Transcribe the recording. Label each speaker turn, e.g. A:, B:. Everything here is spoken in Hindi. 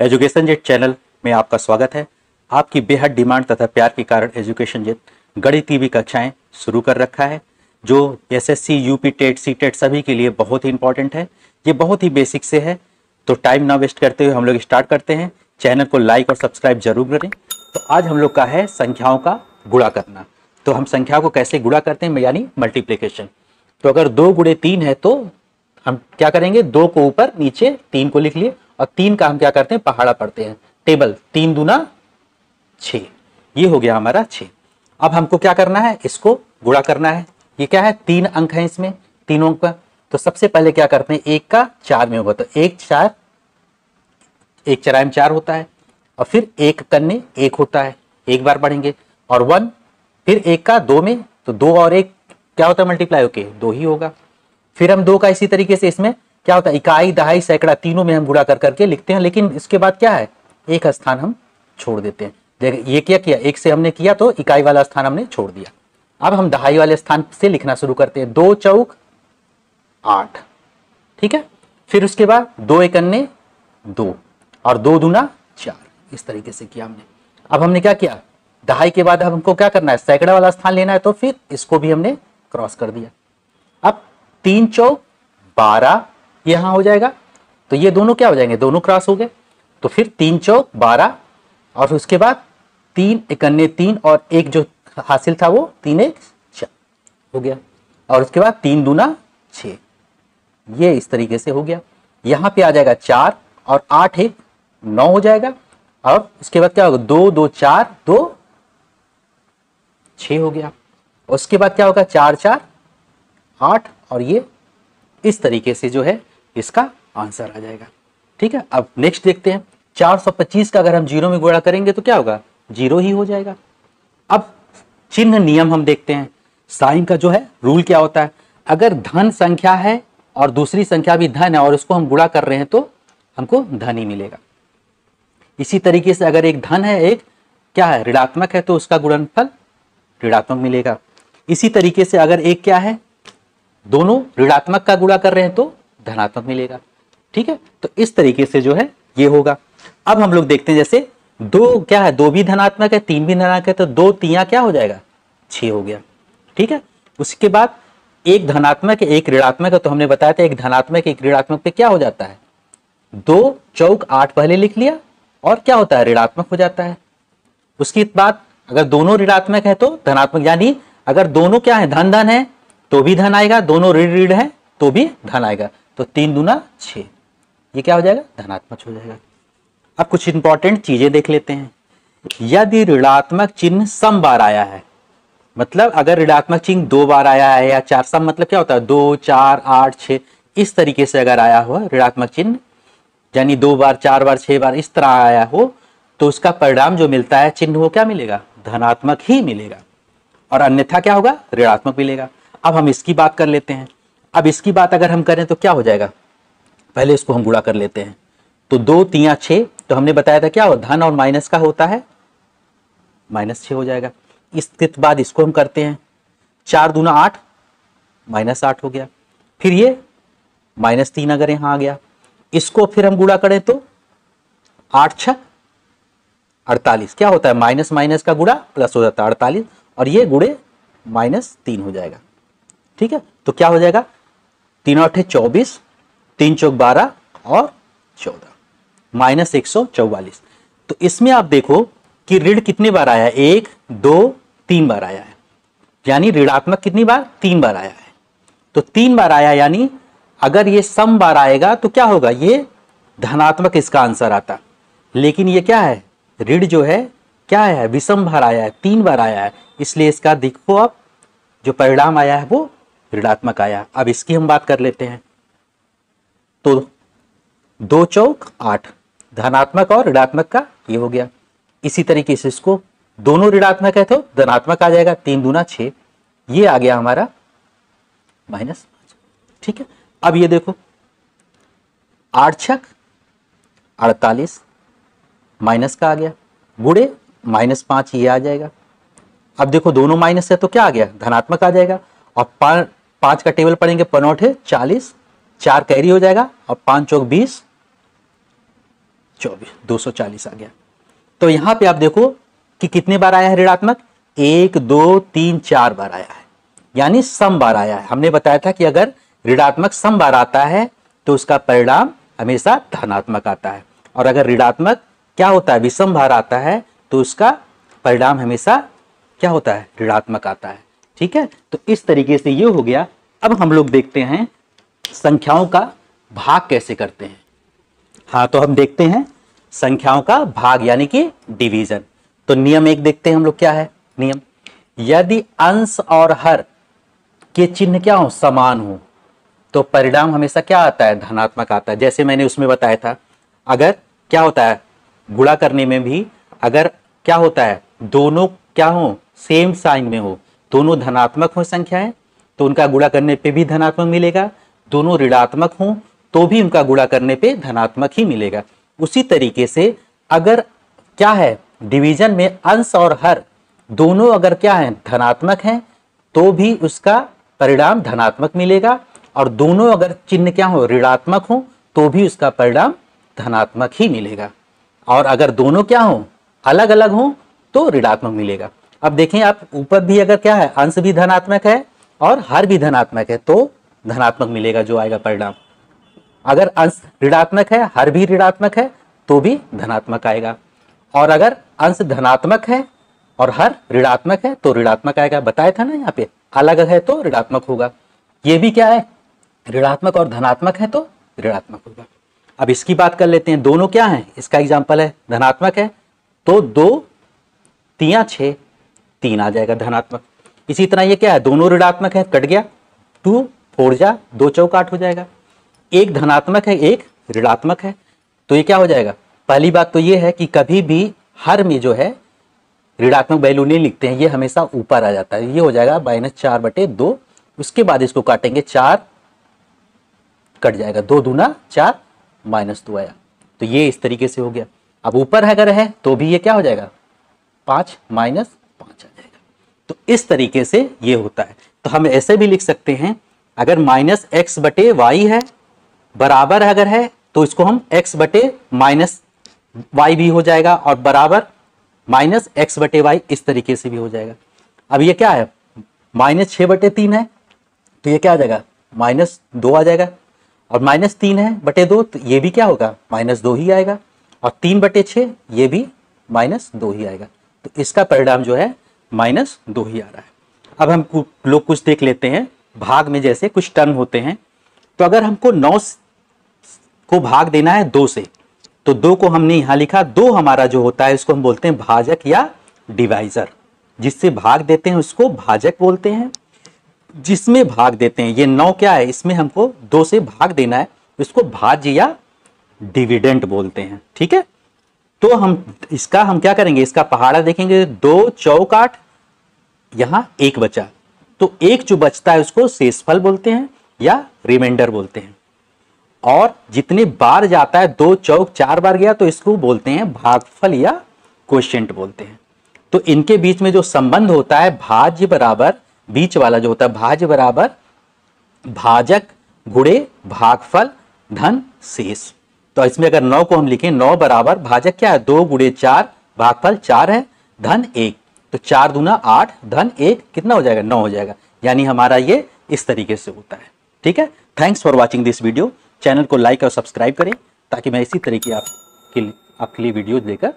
A: एजुकेशन जेट चैनल में आपका स्वागत है। आपकी बेहद डिमांड तथा प्यार के कारण एजुकेशन जेट गणित की भी कक्षाएँ शुरू कर रखा है, जो SSC, UP, TET C TET सभी के लिए बहुत ही इंपॉर्टेंट है। ये बहुत ही बेसिक से है। तो टाइम ना वेस्ट करते हुए हम लोग स्टार्ट करते हैं। चैनल को लाइक और सब्सक्राइब ज़रूर करें। तो आज हम लोग का है संख्याओं का गुड़ा करना। तो हम संख्या को कैसे गुड़ा करते हैं, यानी मल्टीप्लीकेशन तो अगर दो गुड़े तीन है तो हम क्या करेंगे? दो को ऊपर, नीचे तीन को लिख लिए। और तीन का हम क्या करते हैं? पहाड़ा पढ़ते हैं। टेबल तीन दुना छ ये हो गया हमारा छ अब हमको क्या करना है? इसको गुणा करना है। ये क्या है? तीन अंक है इसमें, तीनों का तो सबसे पहले क्या करते हैं? एक का चार में होगा। तो एक चार, एक चराय में चार होता है। और फिर एक कन्ने एक होता है। एक बार पढ़ेंगे। और वन, फिर एक का दो में। तो दो और एक क्या होता है? मल्टीप्लाई होके दो ही होगा। फिर हम दो का इसी तरीके से इसमें क्या होता है, इकाई, दहाई, सैकड़ा तीनों में हम गुणा कर करके लिखते हैं, लेकिन इसके बाद क्या है? एक स्थान हम छोड़ देते हैं। ये क्या किया? एक से हमने किया तो इकाई वाला स्थान हमने छोड़ दिया। अब हम दहाई वाले स्थान से लिखना शुरू करते हैं। दो चौक आठ। ठीक है? फिर उसके बाद दो एक अन्य दो और दो दूना चार। इस तरीके से किया हमने। अब हमने क्या किया? दहाई के बाद हमको क्या करना है? सैकड़ा वाला स्थान लेना है तो फिर इसको भी हमने क्रॉस कर दिया। अब तीन चौक बारह यहाँ हो जाएगा। तो ये दोनों क्या हो जाएँगे? दोनों क्रॉस हो गए। तो फिर तीन चौक बारह, और उसके बाद तीन एक तीन, और एक जो हासिल था वो तीन एक हो गया। और उसके बाद तीन दूना छ। ये इस तरीके से हो गया। यहाँ पे आ जाएगा चार, और आठ एक नौ हो जाएगा। और उसके बाद क्या होगा? दो दो चार, दो छ हो गया। उसके बाद क्या होगा? चार चार, आठ, और ये इस तरीके से जो है इसका आंसर आ जाएगा। ठीक है? अब नेक्स्ट देखते हैं। 425 का अगर हम ज़ीरो में गुणा करेंगे तो क्या होगा? ज़ीरो ही हो जाएगा। अब चिन्ह नियम हम देखते हैं। साइन का जो है रूल क्या होता है? अगर धन संख्या है और दूसरी संख्या भी धन है और उसको हम गुणा कर रहे हैं तो हमको धन ही मिलेगा। इसी तरीके से अगर एक धन है एक, क्या है? ऋणात्मक है तो उसका गुणनफल ऋणात्मक मिलेगा। इसी तरीके से अगर एक क्या है? दोनों ऋणात्मक का गुणा कर रहे हैं तो धनात्मक मिलेगा। ठीक है? तो इस तरीके से जो है, ये होगा। अब हम लोग देखते हैं जैसे, दो क्या है? दो भी धनात्मक है, तीन भी धनात्मक है तो दो तिया क्या हो जाएगा? छ हो गया। ठीक है? उसके बाद एक धनात्मक, एक ऋणात्मक है तो हमने बताया था एक धनात्मक, एक ऋणात्मक पे क्या हो जाता है? दो, चौक, आठ पहले लिख लिया और क्या होता है? ऋणात्मक हो जाता है। उसके बाद अगर दोनों ऋणात्मक है तो धनात्मक, यानी अगर दोनों क्या है? धन धन है तो भी धन आएगा, दोनों ऋण ऋण है तो भी धन आएगा। तो तीन दुना छ ये क्या हो जाएगा? धनात्मक हो जाएगा। अब कुछ इंपॉर्टेंट चीज़ें देख लेते हैं। यदि ऋणात्मक चिन्ह सम बार आया है मतलब अगर ऋणात्मक चिन्ह दो बार आया है या चार, सम मतलब क्या होता है? दो, चार, आठ छ इस तरीके से अगर आया हुआ ऋणात्मक चिन्ह, यानी दो बार, चार बार, छह बार इस तरह आया हो तो उसका परिणाम जो मिलता है चिन्ह वो क्या मिलेगा? धनात्मक ही मिलेगा। और अन्यथा क्या होगा? ऋणात्मक मिलेगा। अब हम इसकी बात कर लेते हैं। अब इसकी बात अगर हम करें तो क्या हो जाएगा? पहले इसको हम गुड़ा कर लेते हैं। तो दो तिया छ तो हमने बताया था क्या हो? धन और माइनस का होता है। माइनस छ हो जाएगा। इसके बाद इसको हम करते हैं। चार दूना आठ, माइनस आठ हो गया। फिर ये माइनस तीन अगर यहाँ आ गया। इसको फिर हम गुड़ा करें तो आठ छ अड़तालीस। क्या होता है? माइनस माइनस का गुड़ा प्लस हो जाता है अड़तालीस और ये गुड़े माइनस तीन हो जाएगा। ठीक है? तो क्या हो जाएगा? तीन अठे चौबीस, तीन चौक बारह और चौदह। माइनस एक सौ चौवालीस। तो इसमें आप देखो कि ऋण कितनी बार आया है? एक, दो, तीन बार आया है। यानी ऋणात्मक कितनी बार? तीन बार आया है। तो तीन बार आया यानी अगर ये सम बार आएगा तो क्या होगा? ये धनात्मक इसका आंसर आता। लेकिन ये क्या है? ऋण जो है, क्या है? विषम बार आया है, तीन बार आया है। इसलिए इसका देखो आप, जो परिणाम आया है वो ऋणात्मक आया। अब इसकी हम बात कर लेते हैं। तो दो चौक, आठ। धनात्मक और ऋणात्मक का ये हो गया। इसी तरीके से इसको दोनों ऋणात्मक है तो धनात्मक आ जाएगा, तीन दूना छ ये आ गया हमारा माइनस ठीक है? अब ये देखो। आठ छक अड़तालीस, माइनस का आ गया। गुड़े, माइनस पाँच, ये आ जाएगा। अब देखो, दोनों माइनस है तो क्या आ गया? धनात्मक आ जाएगा। और पाँच का टेबल पढ़ेंगे, पनौठे, चालीस, चार कैरी हो जाएगा, और पाँच चौक बीस, चौबीस, दो सौ चालीस आ गया। तो यहाँ पे आप देखो कि कितने बार आया है ऋणात्मक? एक, दो, तीन, चार बार आया है। यानी सम बार आया है। हमने बताया था कि अगर ऋणात्मक सम बार आता है तो उसका परिणाम हमेशा धनात्मक आता है। और अगर ऋणात्मक क्या होता है? विषम भार आता है तो उसका परिणाम हमेशा क्या होता है? ऋणात्मक आता है। ठीक है? तो इस तरीके से ये हो गया अब हम लोग देखते हैं संख्याओं का भाग कैसे करते हैं। हाँ तो हम देखते हैं संख्याओं का भाग, यानी कि डिवीज़न तो नियम एक देखते हैं हम लोग क्या है? नियम, यदि अंश और हर के चिन्ह क्या हो? समान हो तो परिणाम हमेशा क्या आता है? धनात्मक आता है। जैसे मैंने उसमें बताया था, अगर क्या होता है? गुणा करने में भी अगर क्या होता है? दोनों क्या हो? सेम साइन में हो। दोनों धनात्मक हो संख्याएँ तो उनका गुणा करने पे भी धनात्मक मिलेगा। दोनों ऋणात्मक हो तो भी उनका गुणा करने पे धनात्मक ही मिलेगा। उसी तरीके से अगर क्या है, डिवीज़न में अंश और हर दोनों अगर क्या है, धनात्मक हैं तो भी उसका परिणाम धनात्मक मिलेगा। और दोनों अगर चिन्ह क्या हो, ऋणात्मक हो तो भी उसका परिणाम धनात्मक ही मिलेगा। और अगर दोनों क्या हो अलग अलग हो तो ऋणात्मक मिलेगा। अब देखें आप, ऊपर भी अगर क्या है, अंश भी धनात्मक है और हर भी धनात्मक है तो धनात्मक मिलेगा जो आएगा परिणाम। अगर अंश ऋणात्मक है, हर भी ऋणात्मक है तो भी धनात्मक आएगा। और अगर अंश धनात्मक है और हर ऋणात्मक है तो ऋणात्मक आएगा। बताया था ना यहाँ पे, अलग है तो ऋणात्मक होगा। ये भी क्या है? ऋणात्मक और धनात्मक है तो ऋणात्मक होगा। अब इसकी बात कर लेते हैं, दोनों क्या है? इसका एग्ज़ाम्पल है, धनात्मक है तो दो तिया छ तीन आ जाएगा धनात्मक। इसी तरह ये क्या है? दोनों ऋणात्मक है, कट गया। टू फोर जा, दो चौक आठ हो जाएगा। एक धनात्मक है, एक ऋणात्मक है। तो ये क्या हो जाएगा? पहली बात तो ये है कि कभी भी हर में जो है, ऋणात्मक वैल्यू नहीं लिखते हैं, ये हमेशा ऊपर आ जाता है। ये हो जाएगा माइनस चार बटे दो। उसके बाद इसको काटेंगे चार, कट जाएगा। दो दूना चार, माइनस दो आया। तो ये इस तरीके से हो गया। अब ऊपर अगर है तो भी ये क्या हो जाएगा? पाँच, माइनस पाँच जाएगा। तो इस तरीके से ये होता है। तो हम ऐसे भी लिख सकते हैं, अगर माइनस एक्स बटे वाई है, बराबर अगर है तो इसको हम एक्स बटे माइनस वाई भी हो जाएगा और बराबर माइनस एक्स बटे वाई इस तरीके से भी हो जाएगा। अब ये क्या है? माइनस छः बटे तीन है तो ये क्या आ जाएगा? माइनस दो आ जाएगा। और माइनस तीन है बटे दो तो ये भी क्या होगा? माइनस दो ही आएगा। और तीन बटे छः ये भी माइनस दो ही आएगा। तो इसका परिणाम जो है माइनस दो ही आ रहा है। अब हम लोग कुछ देख लेते हैं। भाग में जैसे कुछ टर्म होते हैं। तो अगर हमको नौ को भाग देना है दो से तो दो को हमने यहाँ लिखा, दो हमारा जो होता है उसको हम बोलते हैं भाजक या डिवाइजर। जिससे भाग देते हैं उसको भाजक बोलते हैं। जिसमें भाग देते हैं, ये नौ क्या है? इसमें हमको दो से भाग देना है इसको भाज्य या डिविडेंट बोलते हैं। ठीक है? तो हम, इसका हम क्या करेंगे? इसका पहाड़ा देखेंगे। दो चौक आठ, यहाँ एक बचा। तो एक जो बचता है उसको शेषफल बोलते हैं या रिमाइंडर बोलते हैं। और जितने बार जाता है, दो चौक चार बार गया तो इसको बोलते हैं भागफल या क्वेश्चन बोलते हैं। तो इनके बीच में जो संबंध होता है, भाज्य बराबर, बीच वाला जो होता है, भाज्य बराबर, भाजक, गुड़े, भागफल, धन, शेष। तो इसमें अगर नौ को हम लिखें, नौ बराबर, भाजक क्या है? दो गुड़े चार, भागफल चार है, धन एक। तो चार दूना आठ, धन एक, कितना हो जाएगा? नौ हो जाएगा। यानी हमारा ये इस तरीके से होता है। ठीक है? Thanks for watching this video channel को लाइक और सब्सक्राइब करें, ताकि मैं इसी तरीके आपके आपके लिए वीडियो लेकर